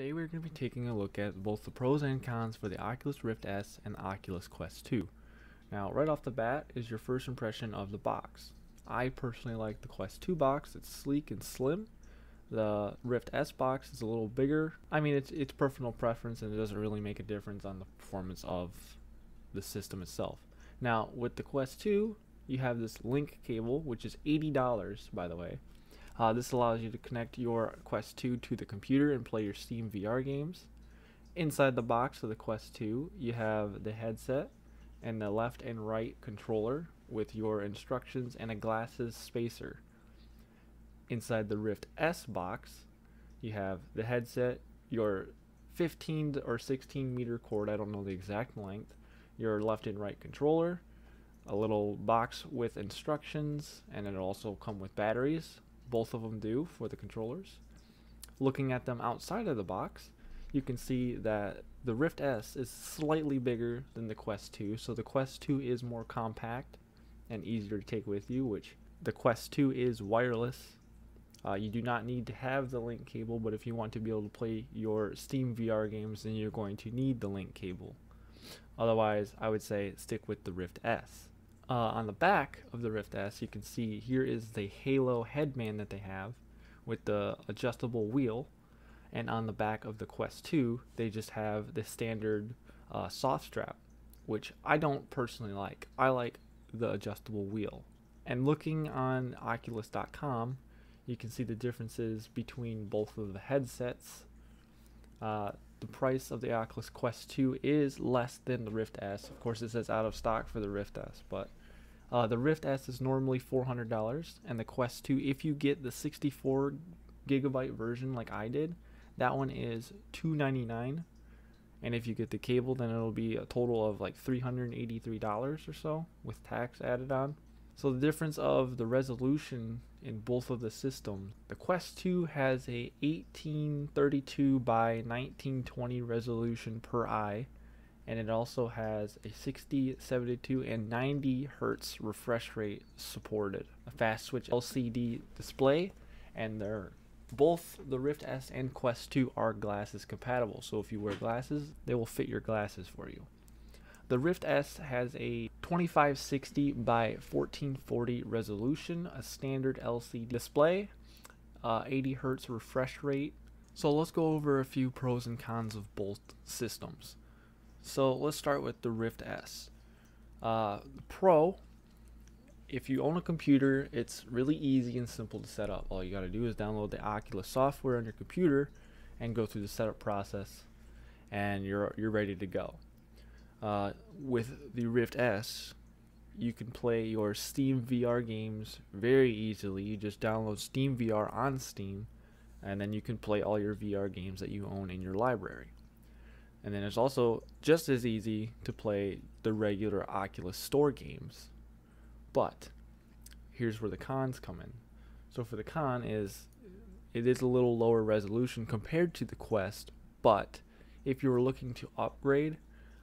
Today we're going to be taking a look at both the pros and cons for the Oculus Rift S and Oculus Quest 2. Now right off the bat is your first impression of the box. I personally like the Quest 2 box, it's sleek and slim. The Rift S box is a little bigger. I mean it's, it's personal preference and it doesn't really make a difference on the performance of the system itself. Now with the Quest 2 you have this link cable which is $80 by the way uh, this allows you to connect your Quest 2 to the computer and play your Steam VR games. Inside the box of the Quest 2, you have the headset and the left and right controller with your instructions and a glasses spacer. Inside the Rift S box, you have the headset, your 15 or 16 meter cord, I don't know the exact length, your left and right controller, a little box with instructions, and it'll also come with batteries, both of them do for the controllers. Looking at them outside of the box, you can see that the Rift S is slightly bigger than the Quest 2, so the Quest 2 is more compact and easier to take with you, which the Quest 2 is wireless. Uh, you do not need to have the link cable, but if you want to be able to play your Steam VR games, then you're going to need the link cable. Otherwise, I would say stick with the Rift S. Uh, on the back of the Rift S, you can see here is the Halo headband that they have with the adjustable wheel. And on the back of the Quest 2, they just have the standard uh, soft strap, which I don't personally like. I like the adjustable wheel. And looking on Oculus.com, you can see the differences between both of the headsets. Uh, the price of the Oculus Quest 2 is less than the Rift S. Of course, it says out of stock for the Rift S, but uh, the Rift S is normally $400, and the Quest 2, if you get the 64 gigabyte version like I did, that one is 299. And if you get the cable, then it'll be a total of like $383 or so with tax added on. So the difference of the resolution in both of the systems. The Quest 2 has a 1832 by 1920 resolution per eye and it also has a 60, 72, and 90 hertz refresh rate supported. A fast switch LCD display, and they're both the Rift S and Quest 2 are glasses compatible. So if you wear glasses, they will fit your glasses for you. The Rift S has a 2560 by 1440 resolution, a standard LCD display, uh, 80 hertz refresh rate. So let's go over a few pros and cons of both systems. So let's start with the Rift S. Uh, Pro, if you own a computer, it's really easy and simple to set up. All you got to do is download the Oculus software on your computer and go through the setup process, and you're you're ready to go. Uh, with the Rift S, you can play your Steam VR games very easily. You just download Steam VR on Steam, and then you can play all your VR games that you own in your library. And then it's also just as easy to play the regular Oculus Store games. But here's where the cons come in. So for the con is it is a little lower resolution compared to the Quest, but if you were looking to upgrade,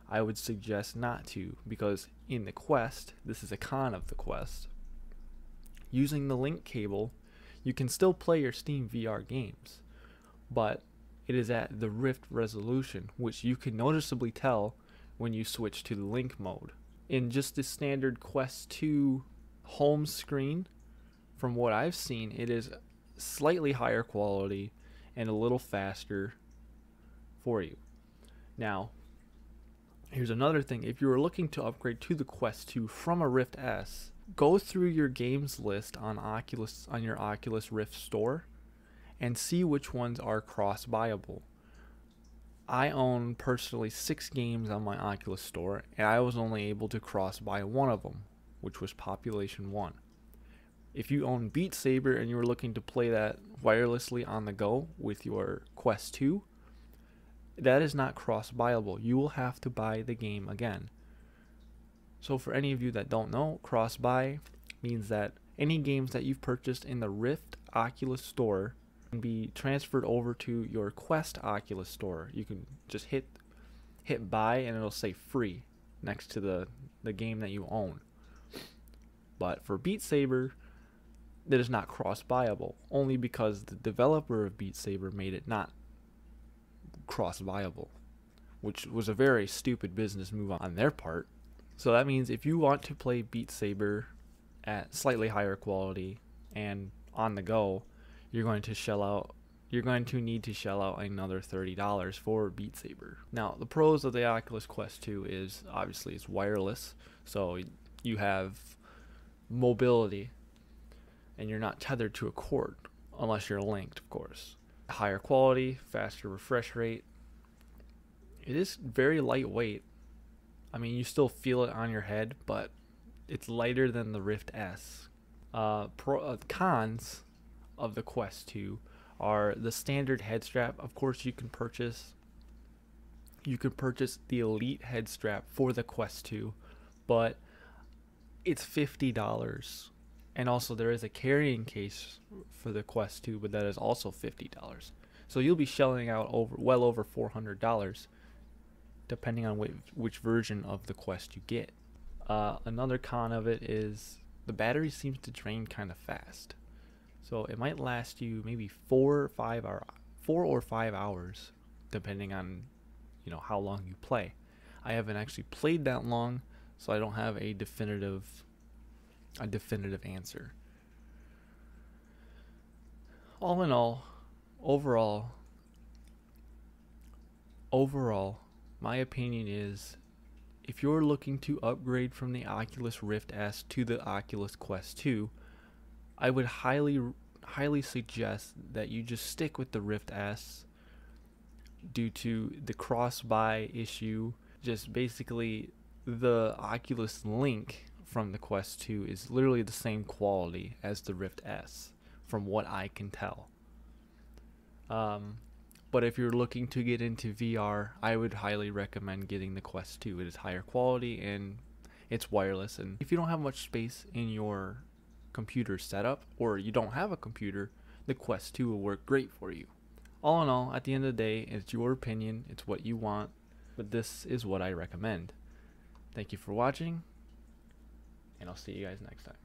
I would suggest not to because in the Quest, this is a con of the Quest. Using the link cable, you can still play your Steam VR games, but it is at the Rift resolution, which you can noticeably tell when you switch to the link mode. In just the standard Quest 2 home screen, from what I've seen, it is slightly higher quality and a little faster for you. Now, here's another thing. If you are looking to upgrade to the Quest 2 from a Rift S, go through your games list on Oculus on your Oculus Rift store and see which ones are cross buyable. I own personally six games on my Oculus store, and I was only able to cross buy one of them, which was Population 1. If you own Beat Saber and you're looking to play that wirelessly on the go with your Quest 2, that is not cross buyable. You will have to buy the game again. So, for any of you that don't know, cross buy means that any games that you've purchased in the Rift Oculus store can be transferred over to your Quest Oculus store. You can just hit hit buy and it'll say free next to the the game that you own. But for Beat Saber, that is not cross buyable only because the developer of Beat Saber made it not cross buyable, which was a very stupid business move on their part. So that means if you want to play Beat Saber at slightly higher quality and on the go, you're going to shell out you're going to need to shell out another $30 for Beat Saber. Now, the pros of the Oculus Quest 2 is obviously it's wireless, so you have mobility and you're not tethered to a cord unless you're linked, of course. Higher quality, faster refresh rate. It is very lightweight. I mean, you still feel it on your head, but it's lighter than the Rift S. Uh, pro, uh, cons of the Quest 2 are the standard head strap. Of course, you can purchase you can purchase the Elite head strap for the Quest 2, but it's fifty dollars. And also, there is a carrying case for the Quest 2, but that is also fifty dollars. So you'll be shelling out over well over four hundred dollars, depending on which, which version of the Quest you get. Uh, another con of it is the battery seems to drain kind of fast. So it might last you maybe four or five hour, four or five hours, depending on, you know, how long you play. I haven't actually played that long, so I don't have a definitive, a definitive answer. All in all, overall, overall, my opinion is if you're looking to upgrade from the Oculus Rift S to the Oculus Quest 2, I would highly highly suggest that you just stick with the Rift S due to the cross buy issue. Just basically the Oculus Link from the Quest 2 is literally the same quality as the Rift S from what I can tell. Um, but if you're looking to get into VR, I would highly recommend getting the Quest 2. It is higher quality and it's wireless. And if you don't have much space in your computer setup or you don't have a computer, the Quest 2 will work great for you. All in all, at the end of the day, it's your opinion, it's what you want, but this is what I recommend. Thank you for watching, and I'll see you guys next time.